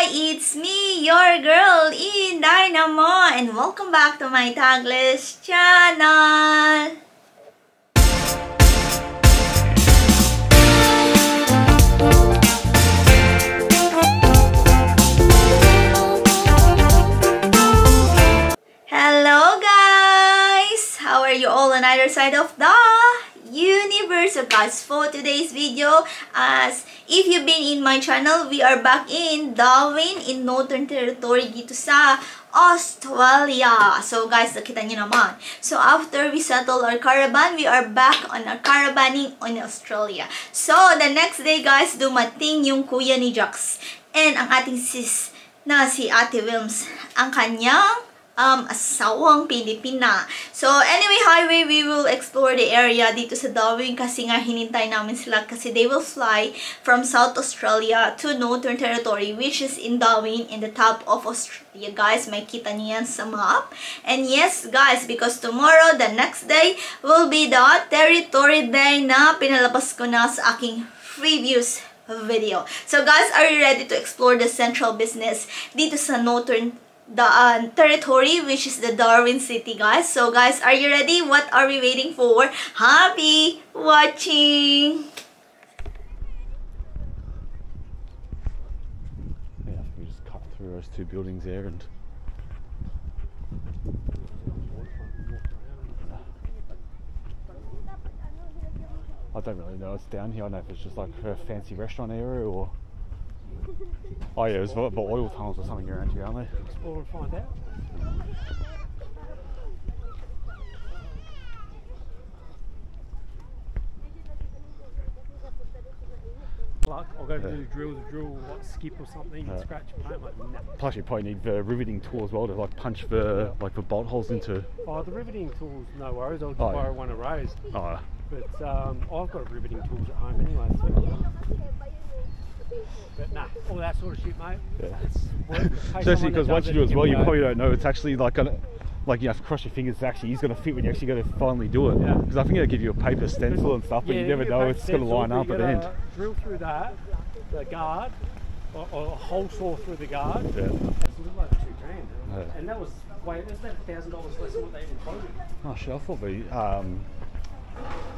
Hi, it's me, your girl, InDaynaMo, and welcome back to my Taglish channel. Hello guys! How are you all on either side of the universe? So guys, for today's video, as if you've been in my channel, we are back in Darwin in Northern Territory dito sa Australia. So guys, nakita niyo naman. So after we settle our caravan, we are back on our caravanning in Australia. So the next day guys, dumating yung kuya ni Jax and ang ating sis na si Ate Wilms. Ang kanyang um, asawang Pilipina. So, anyway, highway, we will explore the area dito sa Darwin kasi nga hinintay namin sila kasi they will fly from South Australia to Northern Territory which is in Darwin in the top of Australia. Guys, may kita niyan sa map. And yes, guys, because tomorrow, the next day, will be the Territory Day na pinalabas ko na sa aking previous video. So guys, are you ready to explore the central business dito sa Northern the uh, territory which is the Darwin City guys. So guys, are you ready? What are we waiting for? Happy watching! Yeah, we just cut through those two buildings there and I don't really know It's down here. I don't know if it's just like a fancy restaurant area or Oh yeah, there's the oil tunnels or something around here, aren't there? Explore and find out. Luck, I'll go Yeah. do drill to drill, like skip or something, Yeah. scratch paint, like nah. Plus you probably need the riveting tool as well to like punch the like the bolt holes into Oh, the riveting tools, no worries, I'll just Oh, yeah. borrow one of Ray's. oh But um, I've got riveting tools at home anyway, too. But nah, all that sort of shit, mate. Yeah. It's work. Pay Especially because once you do it as well, you probably don't know it's actually like gonna like you have to cross your fingers. It's actually is gonna fit when you're actually gonna finally do it. Yeah. Because I think they give you a paper stencil and stuff, but you never know it's gonna line up at the end. Drill through that, the guard, or, or a hole saw through the guard. Yeah. It's a little over two grand. Yeah. And that was way, that's that a thousand dollars less than what they even quoted. Oh shit, I thought the um,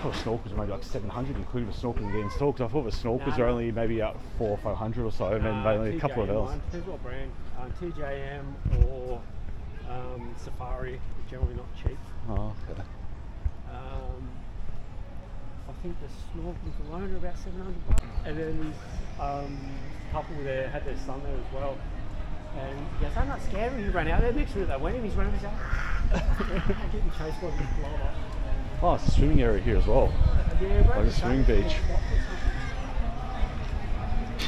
thought snorkels were maybe like 700 including the snorkeling installed. 'cause I thought the snorkels Nah, are only maybe up four or 500 or so, and then Uh, maybe a couple of one, Depends what brand. Um, TJM or um, Safari, are generally not cheap. Oh, okay. Um, I think the snorkels alone are about 700 bucks. And then um, a couple there had their son there as well. And he goes, I'm not scared when you run out there. Next minute they went and he's running his getting chased by big blower. Oh, it's a swimming area here as well. Like a swimming beach.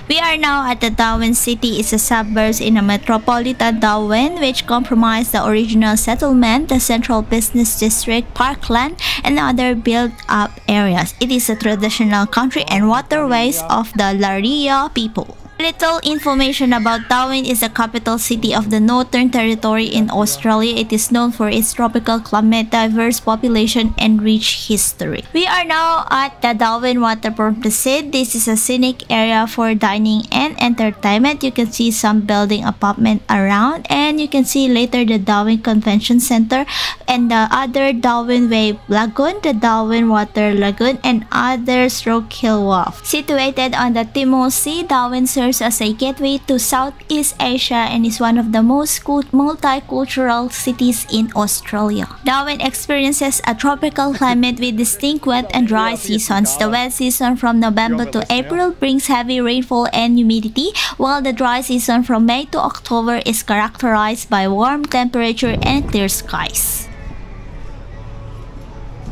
We are now at the Darwin City. It's a suburb in a metropolitan Darwin which comprise the original settlement, the central business district, parkland, and other built-up areas. It is a traditional country and waterways of the Larrakia people. Little information about Darwin is the capital city of the Northern Territory in Australia. It is known for its tropical climate, diverse population, and rich history. We are now at the Darwin Waterfront Visit. This is a scenic area for dining and entertainment. You can see some building apartment around, and you can see later the Darwin Convention Center and the other Darwin Wave Lagoon, the Darwin Water Lagoon, and other Stokes Hill Wharf. Situated on the Timor Sea, Darwin serves as a gateway to Southeast Asia and is one of the most multicultural cities in Australia. Darwin experiences a tropical climate with distinct wet and dry seasons. The wet season from November to April brings heavy rainfall and humidity, while the dry season from May to October is characterized by warm temperature and clear skies.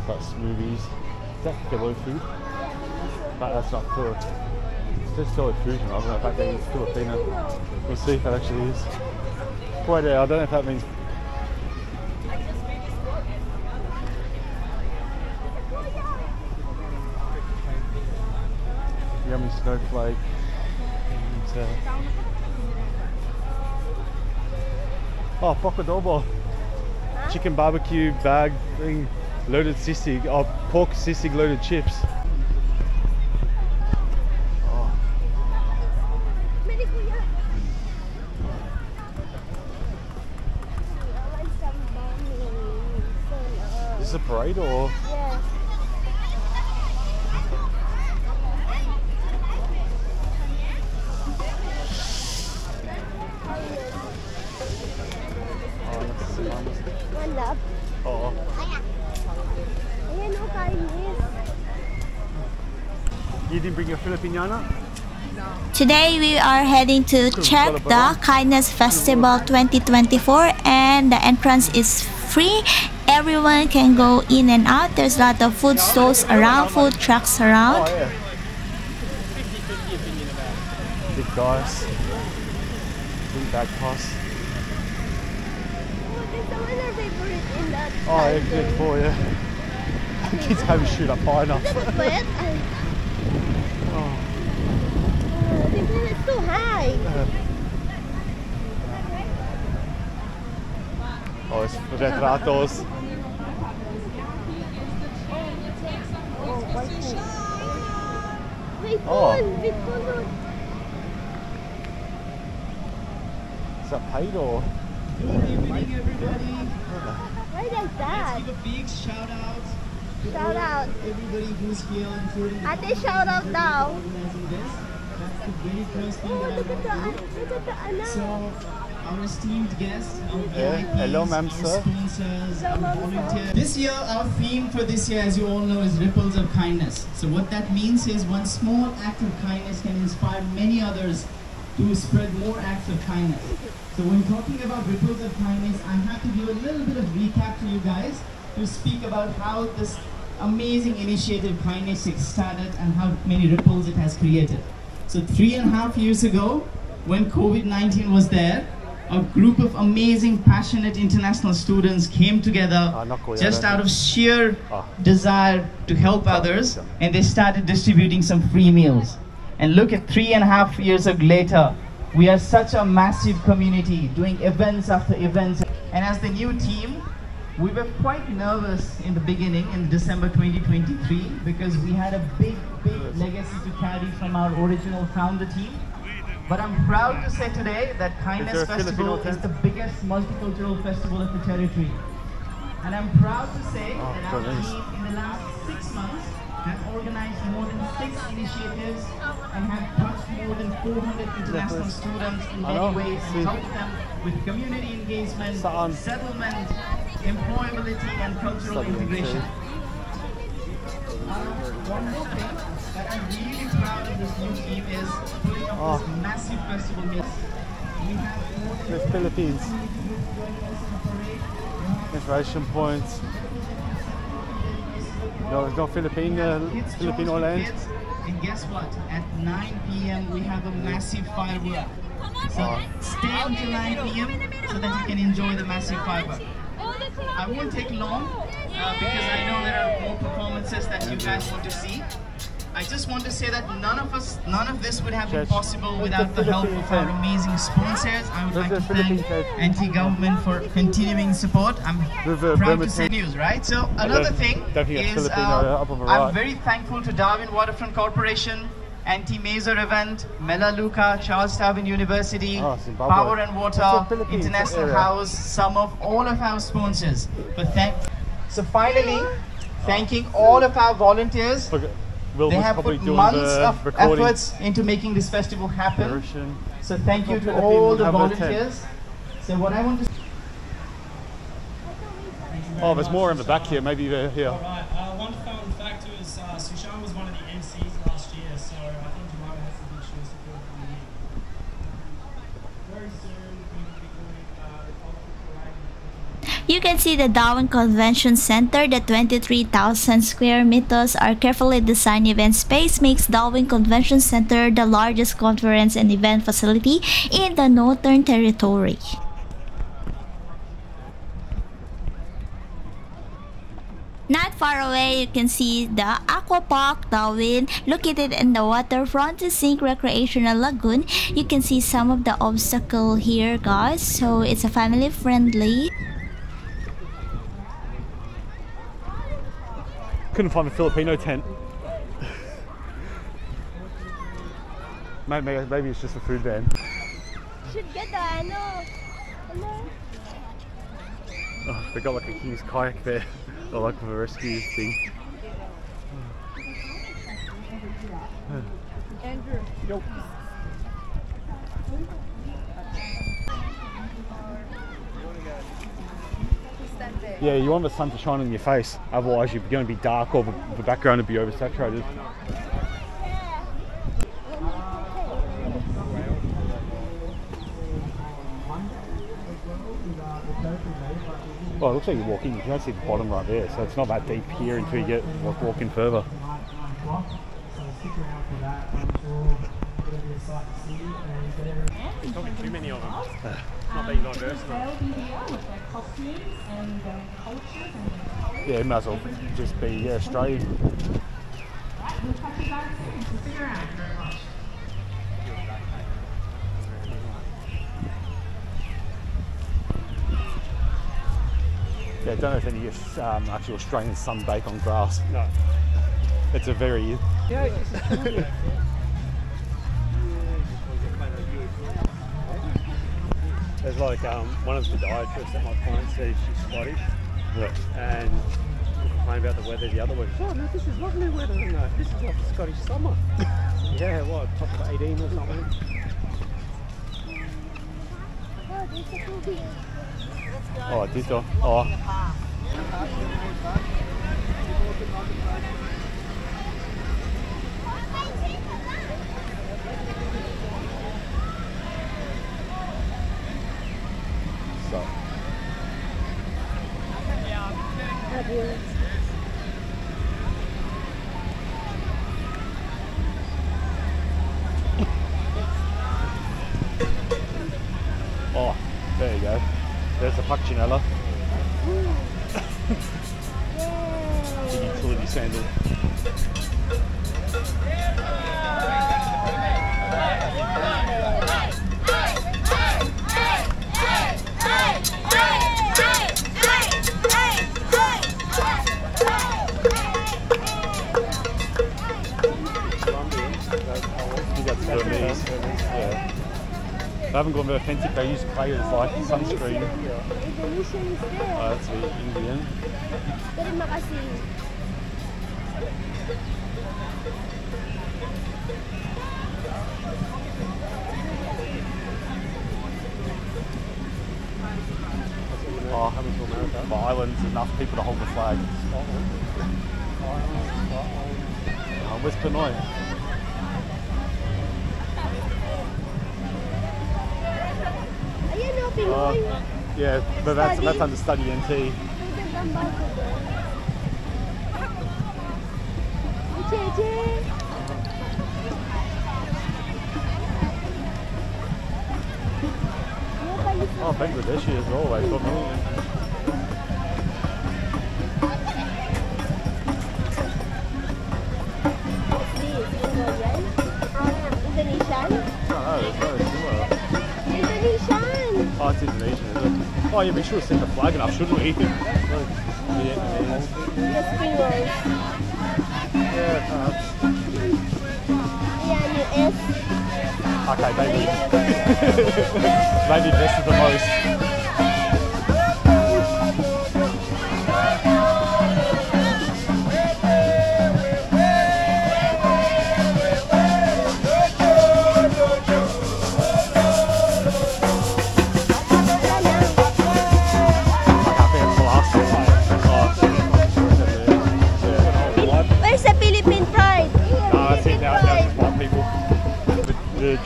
Got smoothies. Is that pillow food? But that's not pillow. It's just food, you know. I don't know if that thing is Filipino. We'll see if that actually is. Wait there, I don't know if that means. Yummy snowflake. And, uh, oh, pocadobo. Chicken barbecue bag thing, loaded sisig, oh, pork sisig loaded chips. Oh. Parade or? Yeah. Oh, let's see. One love. Oh, Ayan o, kindness. you didn't bring your Filipiniana? Today we are heading to check the Kindness Festival 2024 and the entrance is free. Everyone can go in and out. There's a lot of food stalls around, food trucks Oh, around. yeah. Big guys. Big bag pass. Oh, there's someone our favorite in that Oh, yeah, side good there. for you. Kids haven't shoot up high enough. Is that a pet? Ay. Oh. Oh, too high. Uh, oh, it's retratos. Wait, Oh. phone. Wait, phone. Is that paid or? Why like that? Give a big shout out to Shout out. everybody who's here, including the Ate, shout out now. organizing this. That's the very first thing Oh, that I look at the, want to do. look at the ano. So, our esteemed guests, our Yeah, VIPs, hello, ma'am, our sir. sponsors, Hello, our ma'am, volunteers. This year, our theme for this year, as you all know, is Ripples of Kindness. So, what that means is one small act of kindness can inspire many others to spread more acts of kindness. So, when talking about Ripples of Kindness, I have to give a little bit of recap to you guys to speak about how this amazing initiative Kindness started and how many ripples it has created. So three and a half years ago, when COVID-19 was there, a group of amazing, passionate international students came together Ah, not cool, yeah, just out of sheer Ah. desire to help others, and they started distributing some free meals. And look at three and a half years later, we are such a massive community doing events after events. And as the new team, we were quite nervous in the beginning in December 2023 because we had a big, big legacy to carry from our original founder team. But I'm proud to say today that Kindness there a Filipino Festival is the biggest multicultural festival of the territory. And I'm proud to say Oh, that our goodness. team in the last six months have organized more than six initiatives and have touched more than 400 international students in many ways and helped them with community engagement, settlement, employability and cultural integration. Uh, one more thing that I'm really proud of this new team is putting up Oh. this massive festival meal. We have more The Philippines. joining us in the. Information points. No, there's no Filipino, Filipino land. kids. And guess what? At 9 p.m. we have a massive firework. So stay until 9 p.m. so that you can enjoy the massive firework. I won't take long uh, because I know there are more performances that you guys want to see. I just want to say that none of us, none of this would have been possible without the help of our amazing sponsors. I would like to thank NT Government for continuing support. I'm proud to say news, right? So another thing don't think it's is uh, up on the I'm very thankful to Darwin Waterfront Corporation, NT Major Event, Melaleuca, Charles Darwin University, Oh, Power and Water, That's the Philippines International. House, some of all of our sponsors. But thank. So finally, thanking all of our volunteers. Look, Will They have put months of recording. efforts into making this festival happen. Version. So thank you to all the have a tent. volunteers. So what I want to Oh, there's more in the back here. Maybe they're here. Alright, uh, one fun fact is uh, Sushan was one of the MCs last year, so I think Jemima has some big shoes to fill for the year. Very soon, we will be doing uh, the colorful parade. You can see the Darwin Convention Center. The 23,000 square meters are carefully designed event space makes Darwin Convention Center the largest conference and event facility in the Northern Territory. Not far away, you can see the Aqua Park Darwin located in the waterfront Sink Recreational Lagoon. You can see some of the obstacle here, guys. So it's a family Couldn't find a Filipino tent. maybe, maybe it's just a food van. Should get the ano. Ano? Oh, they got like a huge kayak there. Or like a rescue thing. Yo. Yeah, you want the sun to shine on your face, otherwise you're going to be dark or the, background will be oversaturated. Well, it looks like you're walking, you can see the bottom right there, so it's not that deep here until you get like, walking further. There's probably too many of them. It's Not being diverse enough. Yeah, it might as well just be yeah, Australian. Yeah, I don't know if any um, actual Australian sunbake on grass. No. It's a very Yeah, it's There's like um, one of the podiatrists that my client sees, she's Scottish, yeah. and we complain about the weather the other week. Oh no, this is lovely weather. This is like the Scottish summer. yeah, what, top of 18 or something? Oh, a cookie. Oh, I did though. Oh, so. Oh, authentic. They use clay as like sunscreen. Oh, that's the Indian. Terima kasih. Oh. The islands, enough people to hold the flag. Uh, oh, where's Pinoy? Ayan o, Oh, Pinoy. yeah, but that's Study. that's under study NT. Ang gambar ko doon. Oh, yeah, we should have seen the flag enough, shouldn't we? The spring rolls. Yeah, perhaps. Ayan, US. Okay, maybe. maybe this is the most.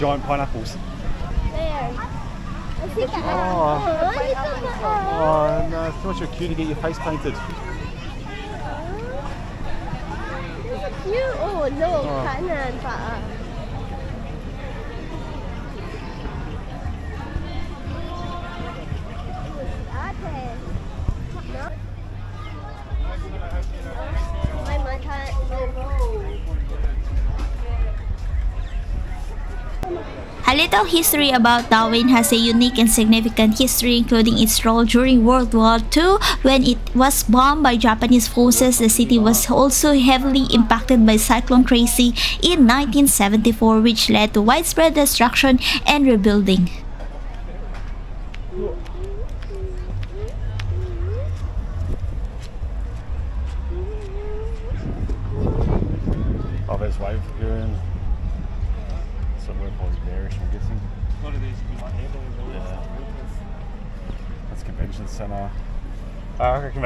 Giant pineapples. There. I think I Oh. Oh, ito ba? Oh, no, it's too much of a queue to get your face painted. Cute. Oh, look. Oh. A little history about Darwin has a unique and significant history, including its role during World War II. When it was bombed by Japanese forces, the city was also heavily impacted by Cyclone Tracy in 1974, which led to widespread destruction and rebuilding.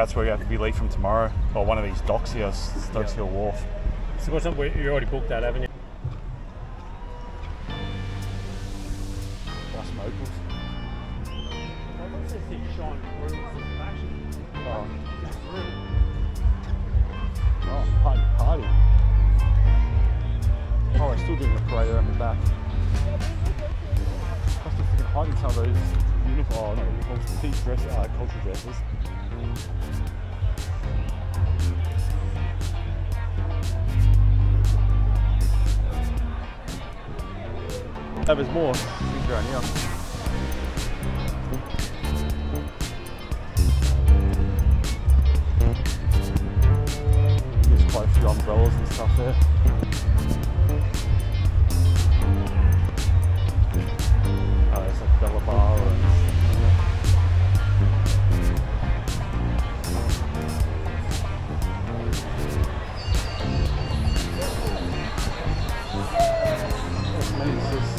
That's where we have to be late from tomorrow. Or one of these docks here, Stokes Hill Wharf. So what's up? You already booked that, haven't you? Lost Opals. Oh. Oh, party, party. Oh, we're still doing the parade around the back. Freaking hiding some of those uniforms, oh, not uniforms, these dress, uh, cultural dresses. Yeah, there's more things around here. There's quite a few umbrellas and stuff there. Bar and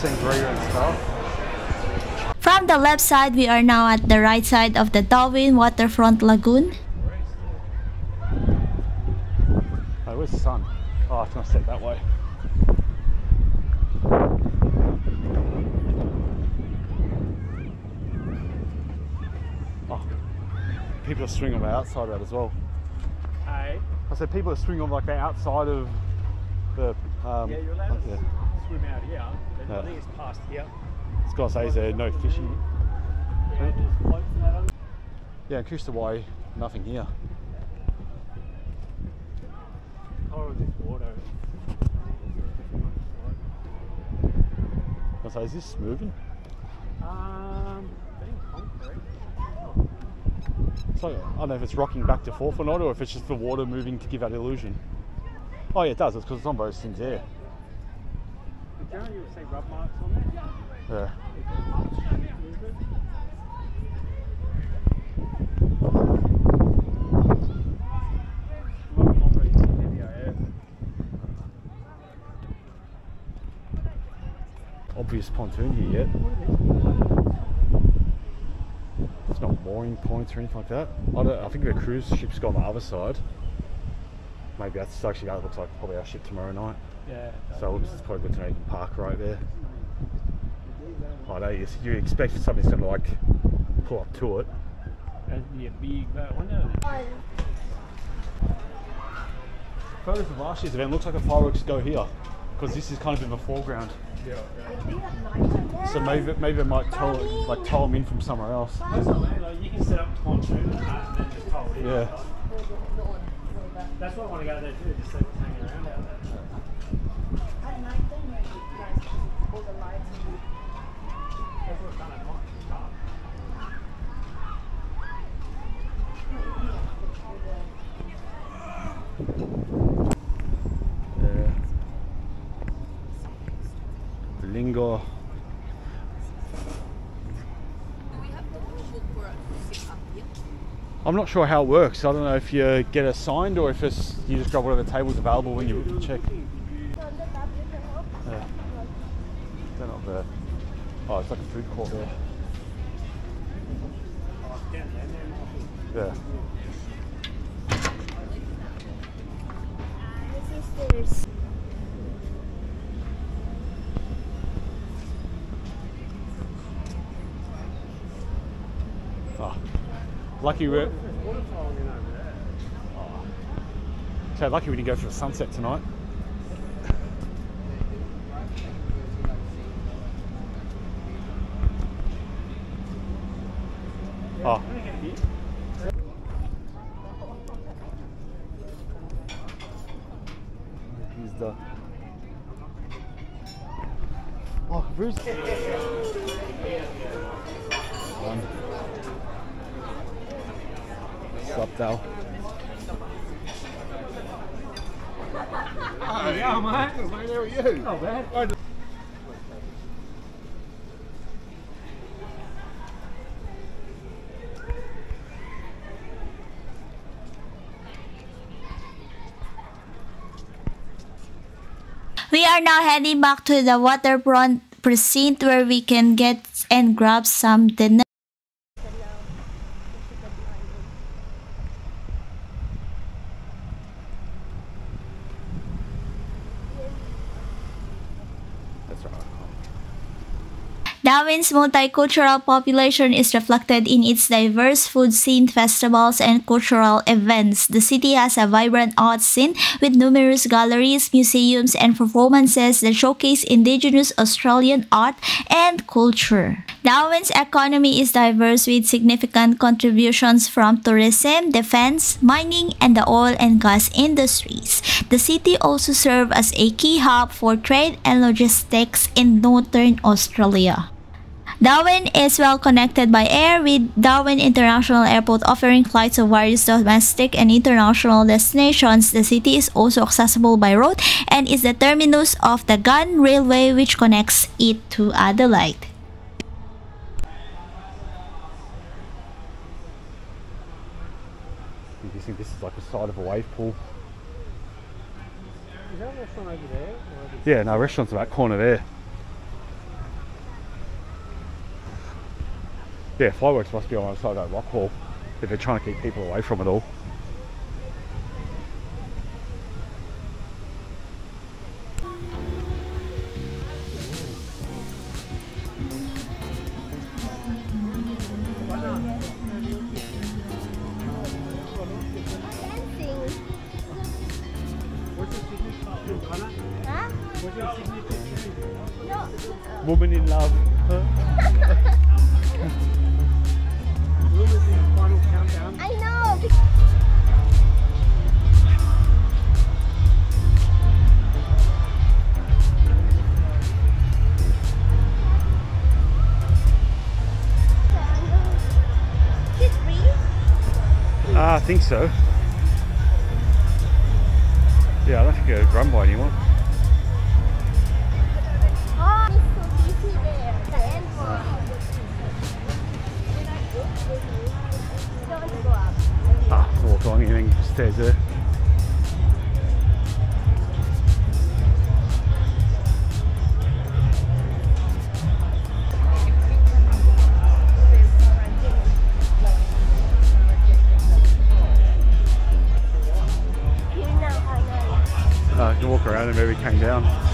the sangria and stuff. From the left side, we are now at the right side of the Darwin Waterfront Lagoon. Oh, where's the sun? Oh, it's gonna set that way. Oh, people are swinging on the outside of that as well. Hey, I said people are swinging on like the outside of the. Um, yeah, you're allowed to yeah. swim out here, but Yeah. I think it's past here. It's got to say, is there no fishing? Yeah, there's floats and that on. Yeah, I'm curious to why nothing here. Of this water. I say, is this moving? Um. It's like, I don't know if it's rocking back to forth or not, or if it's just the water moving to give that illusion. Oh yeah, it does. It's because it's on both things there. But generally you'll see rub marks on there. Yeah. If there's much movement. A lot of concrete is heavier, yeah. Obvious pontoon here yet. It's not mooring points or anything like that. I, I think the cruise ship's got on the other side. Maybe that's actually that looks like probably our ship tomorrow night. Yeah. So it's probably good to know you can park right there. I know you, you expect something's going to like pull up to it. That'd be a big boat, wouldn't it? Photos of last year's event looks like the fireworks go here because this is kind of in the foreground. Yeah. So maybe maybe it might tow like tow them in from somewhere else. That's what I mean, like you can set up pontoon and then just tow it in. Yeah. That's why I want to go there too, just like hanging around out there. That's what's done at night, it's dark. Yeah. Lingo. I'm not sure how it works. I don't know if you get assigned or if it's you just grab whatever table's available when you check. Yeah. They're not there. Oh, it's like a food court there. Yeah. Oh. Lucky we There's water flowing in over there. So lucky we didn't go for a sunset tonight. Oh. He's the. Oh, Bruce. One. Sup, Dal? Oh, Yeah, mate. Good, mate. How are you? Not bad. We are now heading back to the waterfront precinct where we can get and grab some dinner. That's right. Darwin's multicultural population is reflected in its diverse food scene, festivals, and cultural events. The city has a vibrant art scene with numerous galleries, museums, and performances that showcase indigenous Australian art and culture. Darwin's economy is diverse with significant contributions from tourism, defense, mining, and the oil and gas industries. The city also serves as a key hub for trade and logistics in northern Australia. Darwin is well connected by air with Darwin International Airport offering flights to various domestic and international destinations. The city is also accessible by road and is the terminus of the Ghan Railway which connects it to Adelaide. You think this is like the side of a wave pool? Is that a restaurant over there? Yeah, no, restaurant's about corner there. Yeah, fireworks must be on the side of that rock wall if they're trying to keep people away from it all. Dancing. What's your signature colour? Huh? What's your signature No. Woman in love. Think so. Yeah, I don't think it's run by anyone. And maybe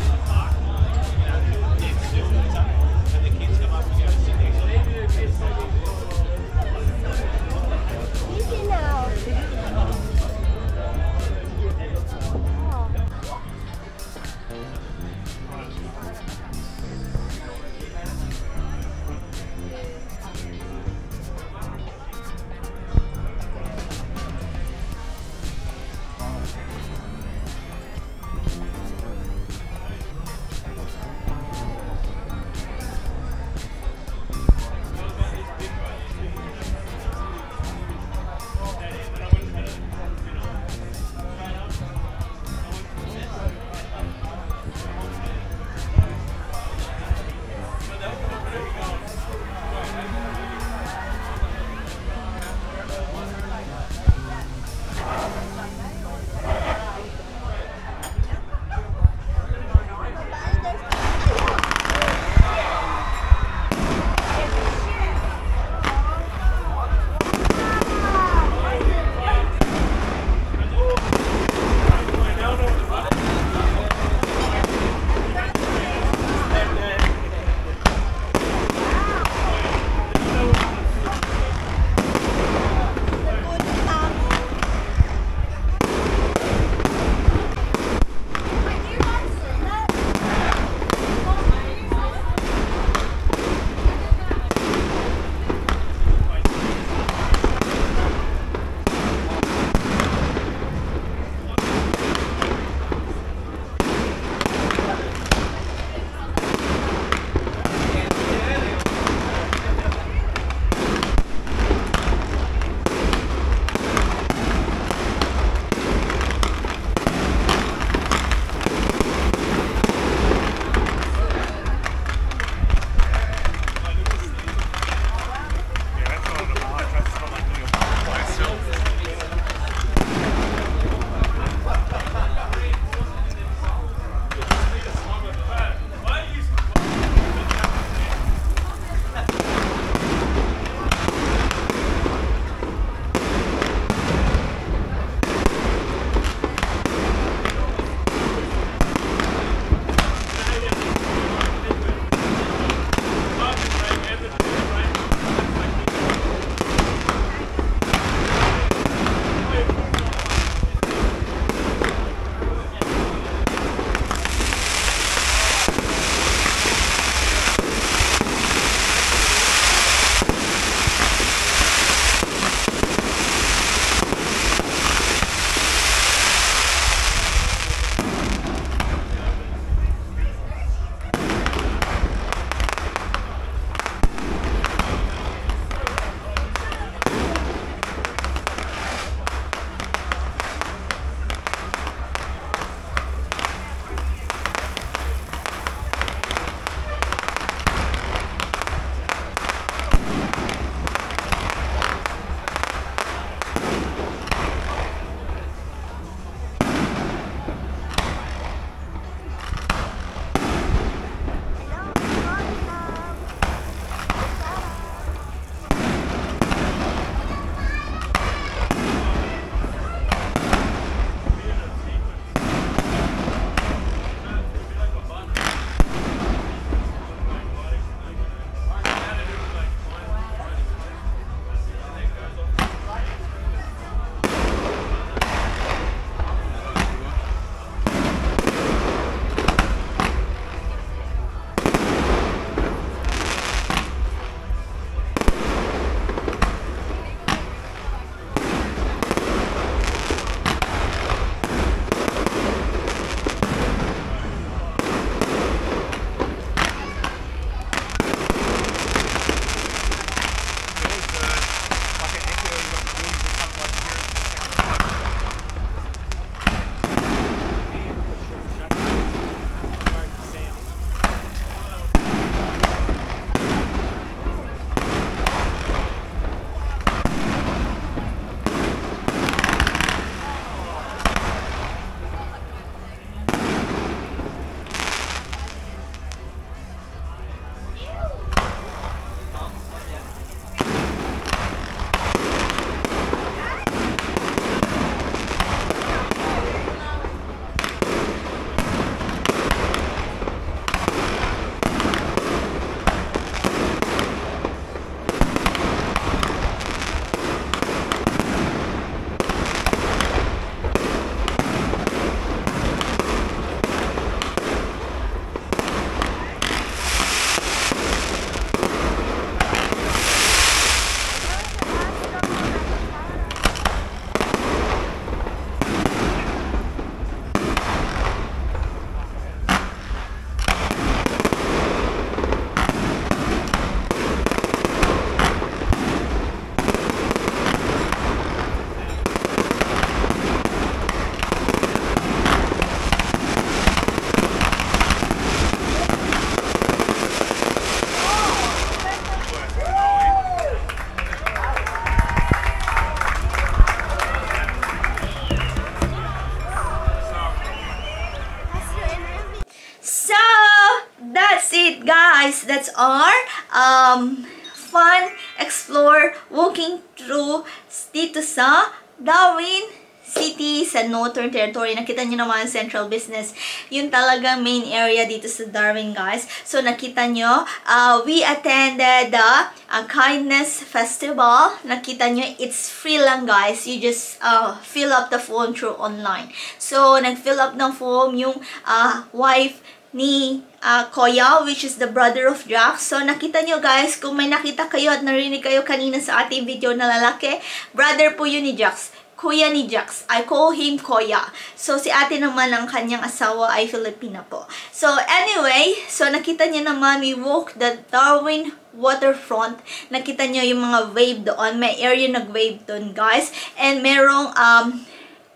explore walking through dito sa Darwin City sa Northern Territory. Nakita nyo naman Central Business. Yun talaga main area dito sa Darwin, guys. So, nakita nyo, uh, we attended the uh, Kindness Festival. Nakita nyo, it's free lang, guys. You just uh, fill up the form through online. So, nag-fill up ng form yung uh, wife ni uh, Koya, which is the brother of Jack. So, nakita nyo guys, kung may nakita kayo at narinig kayo kanina sa ating video na lalaki, brother po yun ni Jax. Kuya ni Jax. I call him Koya. So, si ate naman ang kanyang asawa ay Filipina po. So, anyway, so nakita niyo naman, we walk the Darwin waterfront. Nakita niyo yung mga wave doon. May area nag-wave doon, guys. And merong um,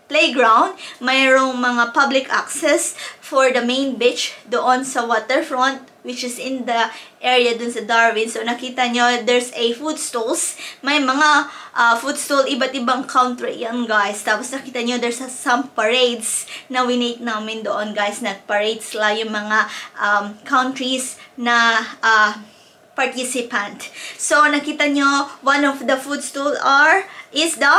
playground. Mayroong mga public access for the main beach doon sa waterfront which is in the area dun sa Darwin. So, nakita nyo, there's a food stalls. May mga uh, food stall, iba't ibang country yan, guys. Tapos, nakita nyo, there's some parades na winate namin doon, guys. Nag-parades la yung mga um, countries na uh, participant. So, nakita nyo, one of the food stall are, is the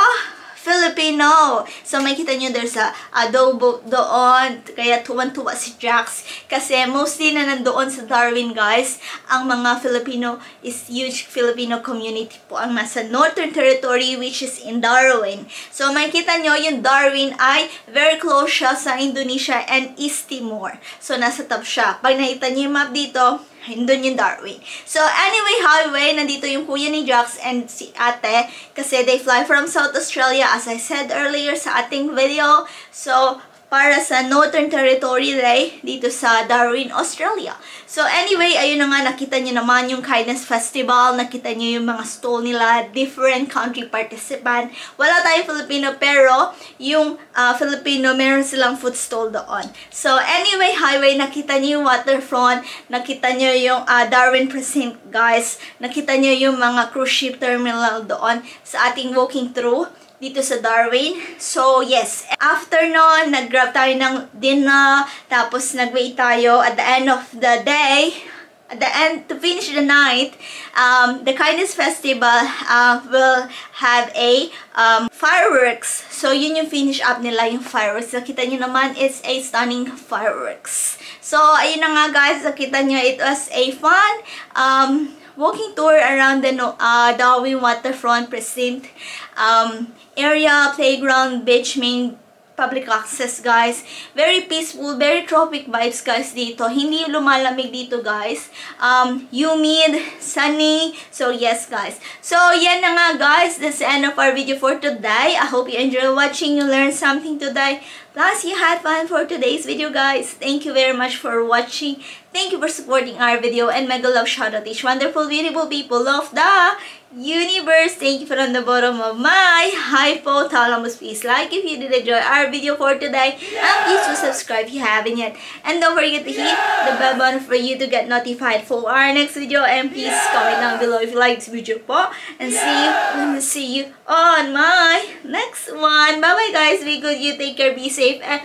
Filipino. So, makita nyo there's a adobo doon. Kaya tuwan-tuwa si Jax. Kasi mostly na nandoon sa Darwin, guys, ang mga Filipino is huge Filipino community po ang nasa Northern Territory which is in Darwin. So, makita nyo yung Darwin ay very close siya sa Indonesia and East Timor. So, nasa top siya. Pag nakita nyo yung map dito, Hindun yung Darwin. So, anyway, highway, nandito yung kuya ni Jax and si ate kasi they fly from South Australia as I said earlier sa ating video. So, para sa Northern Territory Day dito sa Darwin, Australia. So anyway, ayun na nga, nakita nyo naman yung Kindness Festival, nakita nyo yung mga stall nila, different country participant. Wala tayong Filipino, pero yung uh, Filipino, meron silang food stall doon. So anyway, highway, nakita nyo yung waterfront, nakita nyo yung uh, Darwin Precinct, guys. Nakita nyo yung mga cruise ship terminal doon sa ating walking through dito sa Darwin. So, yes. After nun, nag-grab tayo ng dinner. Tapos, nag-wait tayo at the end of the day. At the end, to finish the night, um, the Kindness Festival uh, will have a um, fireworks. So, yun yung finish up nila, yung fireworks. Nakita nyo naman, it's a stunning fireworks. So, ayun na nga guys, nakita nyo, it was a fun um, walking tour around the uh, Darwin Waterfront Precinct. Um, area, playground, beach, main public access guys. Very peaceful, very tropic vibes guys dito. Hindi lumalamig dito guys. Um, humid, sunny. So yes guys. So yan na nga guys. That's the end of our video for today. I hope you enjoy watching. You learned something today. Plus you had fun for today's video guys. Thank you very much for watching. Thank you for supporting our video and mega love shout out to each wonderful beautiful people of the universe. Thank you from the bottom of my hypothalamus. Please like if you did enjoy our video for today. And please do subscribe if you haven't yet. And don't forget to hit the bell button for you to get notified for our next video. And please comment down below if you like this video po. And see you see you on my next one. Bye bye guys. Be good. You take care. Be safe. safe and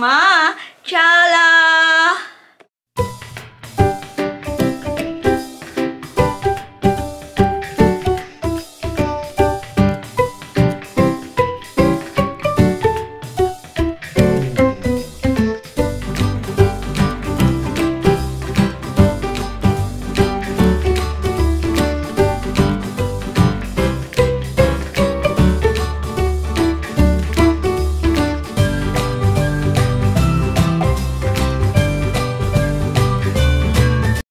ma chala!